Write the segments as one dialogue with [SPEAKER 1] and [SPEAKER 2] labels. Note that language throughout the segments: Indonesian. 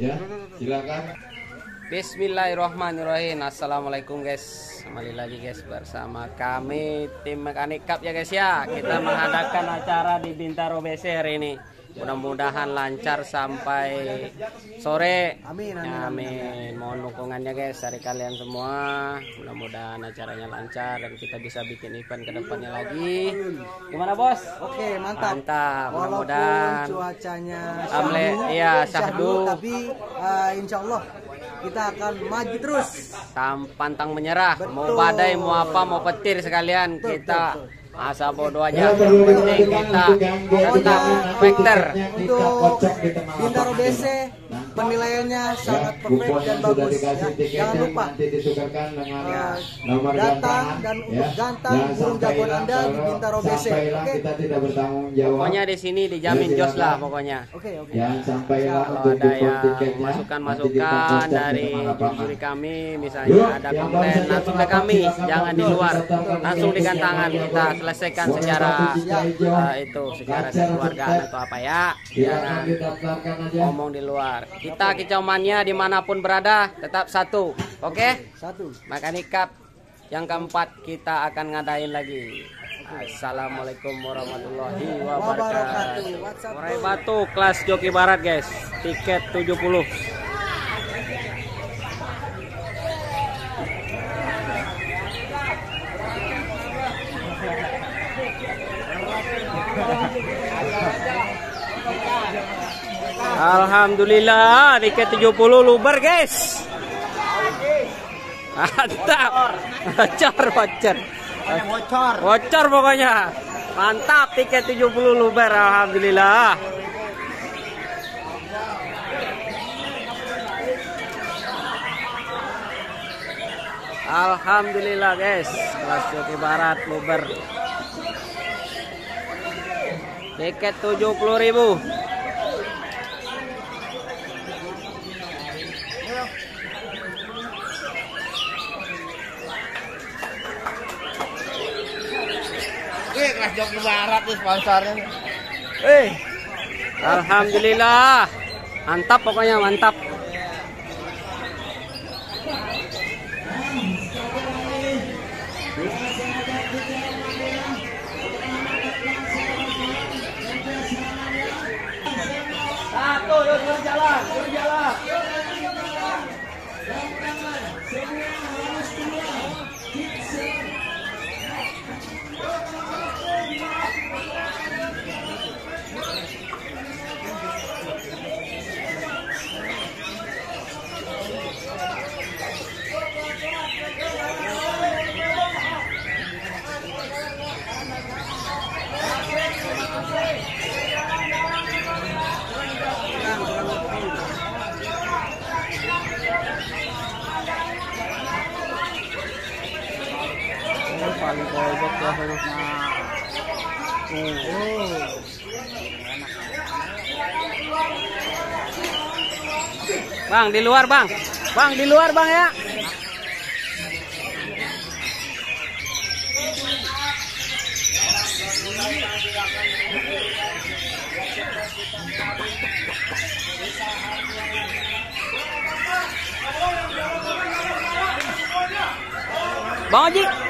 [SPEAKER 1] Ya, silakan.
[SPEAKER 2] Bismillahirrahmanirrahim. Assalamualaikum guys. Kembali lagi guys bersama kami Tim Mekanik Cup ya guys ya. Kita mengadakan acara di Bintaro BC hari ini Mudah-mudahan lancar sampai sore
[SPEAKER 3] Amin, amin,
[SPEAKER 2] ya, amin. Mohon dukungannya guys dari kalian semua Mudah-mudahan acaranya lancar Dan kita bisa bikin event ke depannya lagi Gimana bos?
[SPEAKER 3] Oke, mantap.
[SPEAKER 2] Mantap Mudah-mudahan
[SPEAKER 3] cuacanya
[SPEAKER 2] Amle, iya, syahdu.
[SPEAKER 3] tapi uh, insya Allah kita akan maju terus.
[SPEAKER 2] Tam- pantang menyerah mau
[SPEAKER 3] Betul.
[SPEAKER 2] badai mau apa mau petir sekalian
[SPEAKER 3] Betul,
[SPEAKER 2] kita
[SPEAKER 3] betul,
[SPEAKER 2] asa bodoh aja. Penting kita
[SPEAKER 1] tiketnya kita
[SPEAKER 3] Untuk Bintaro BC penilaiannya
[SPEAKER 1] Ya,
[SPEAKER 3] sangat perfect
[SPEAKER 1] kupon
[SPEAKER 3] dan bagus.
[SPEAKER 1] dikasih
[SPEAKER 3] Ya.
[SPEAKER 1] tiket
[SPEAKER 3] Jangan lupa
[SPEAKER 1] nanti disukarkan dengan
[SPEAKER 3] Ya.
[SPEAKER 1] nomor
[SPEAKER 3] Datang
[SPEAKER 1] gantangan,
[SPEAKER 3] dan
[SPEAKER 1] ya.
[SPEAKER 3] untuk gantang
[SPEAKER 1] Jangan
[SPEAKER 3] burung jagoan Anda di
[SPEAKER 1] kalau
[SPEAKER 3] Bintaro BC, oke?
[SPEAKER 1] kita tidak bertanggung jawab.
[SPEAKER 2] pokoknya di sini dijamin
[SPEAKER 1] Ya,
[SPEAKER 2] jos lah pokoknya
[SPEAKER 3] Oke, oke.
[SPEAKER 1] Jangan sampai hilang
[SPEAKER 2] kalau
[SPEAKER 1] untuk
[SPEAKER 2] ada yang
[SPEAKER 1] tiketnya. kocok di
[SPEAKER 2] dari juri kami
[SPEAKER 1] Yuk,
[SPEAKER 2] misalnya ada
[SPEAKER 1] yang
[SPEAKER 2] komplain langsung ke kami jangan di luar langsung gantangan
[SPEAKER 1] yang
[SPEAKER 2] kita selesaikan secara uh, itu secara
[SPEAKER 1] footstep.
[SPEAKER 2] atau apa ya jangan
[SPEAKER 1] didaftarkan aja.
[SPEAKER 2] ngomong di luar kita kicauannya di mana pun berada tetap satu oke
[SPEAKER 3] Satu.
[SPEAKER 2] Makanik Cup yang keempat kita akan ngadain lagi. Assalamualaikum warahmatullahi wabarakatuh. Murai Batu kelas Joki Barat guys. Tiket 70. Alhamdulillah tiket 70 luber guys. Mantap. Bocor, bocor.
[SPEAKER 3] Bocor.
[SPEAKER 2] Bocor pokoknya. Mantap tiket 70 luber alhamdulillah. Alhamdulillah guys, kelas Joki Barat luber. Tiket 70.000.
[SPEAKER 3] Jok Barat nih sponsornya.
[SPEAKER 2] Eh, Alhamdulillah. Mantap pokoknya mantap.
[SPEAKER 3] Satu, dua, jalan, dua jalan.
[SPEAKER 2] Paling ya sana. Bang, di luar, Bang. Bang, di luar, Bang ya. Bang Haji.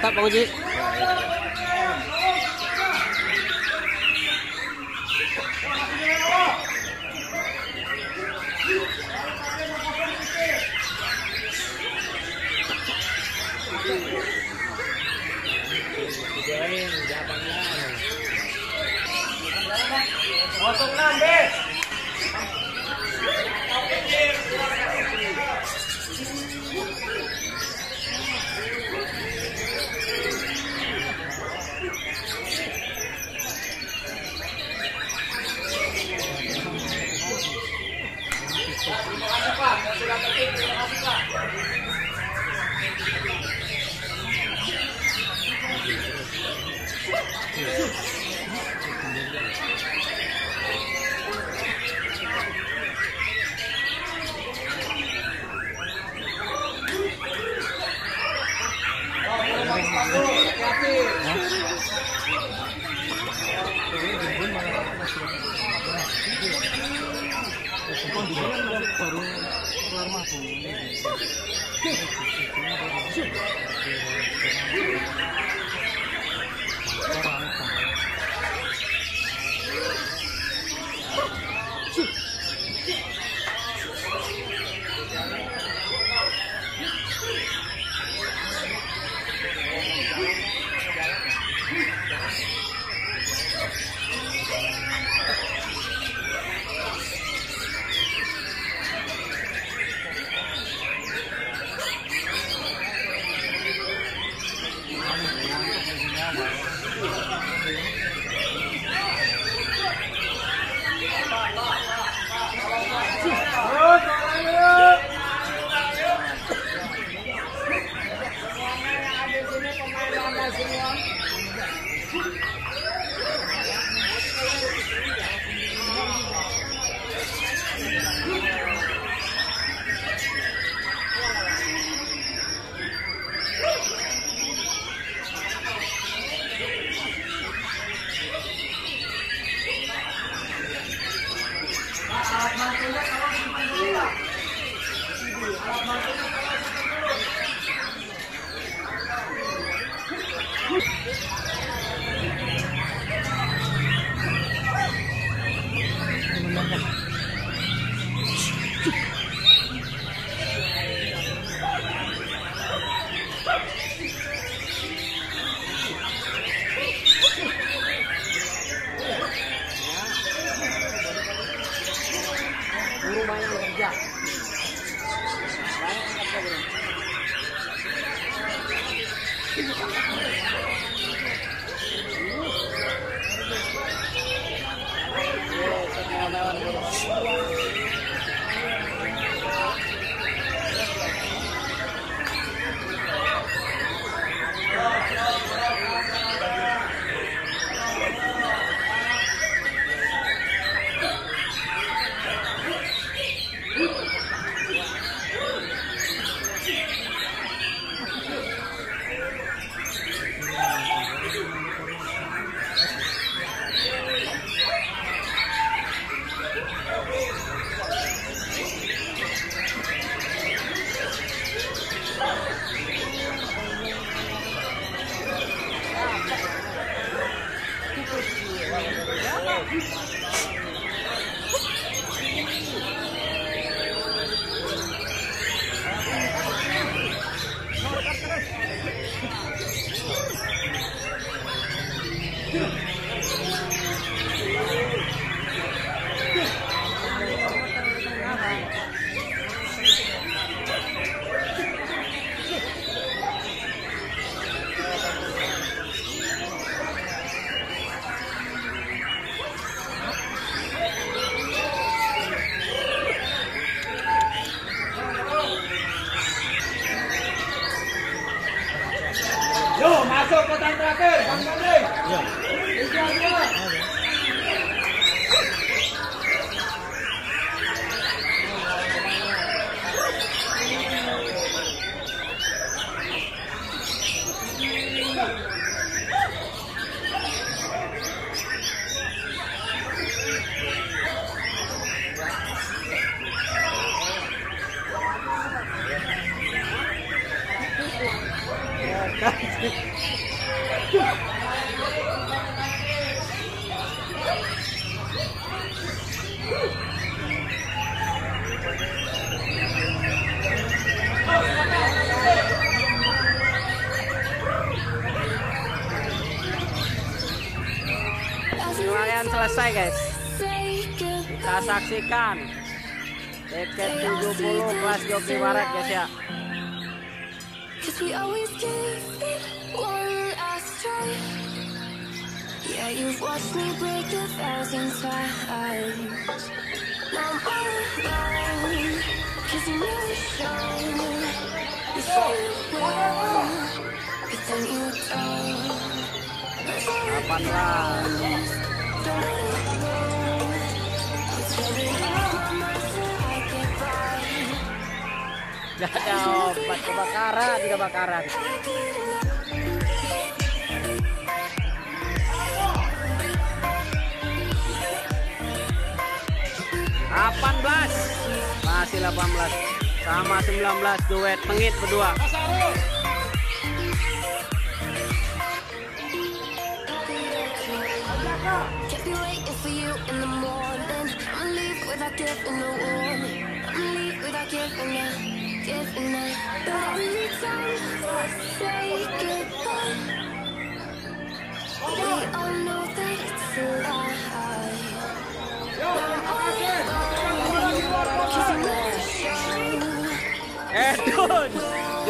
[SPEAKER 2] Mantap Pak Uji.
[SPEAKER 3] Kalian selesai guys. Kita saksikan. Tiket 70 kelas joki Warek guys ya.
[SPEAKER 4] We always give it one last try. Yeah, you've watched me break a thousand times. Now I'm all alone, cause you never shine. You say you will, but then you don't.
[SPEAKER 2] Don't let it go. It's Gak dapat kebakaran, kebakaran. Delapan belas, masih 18 sama 19 duet pengit berdua.
[SPEAKER 4] forgiveness, but time I say goodbye, we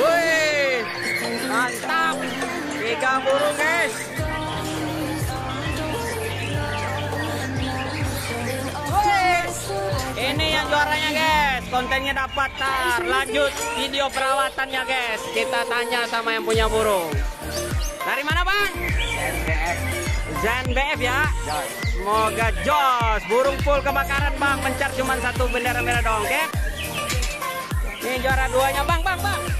[SPEAKER 2] Woi! Mantap! Ikan burung! Kontennya dapat tar. Lanjut video perawatannya guys. Kita tanya sama yang punya burung. Dari mana bang? Zen BF ya. Semoga jos. Burung full kebakaran bang. Mencar cuma satu bendera merah doang, oke? Ini juara duanya bang, bang, bang.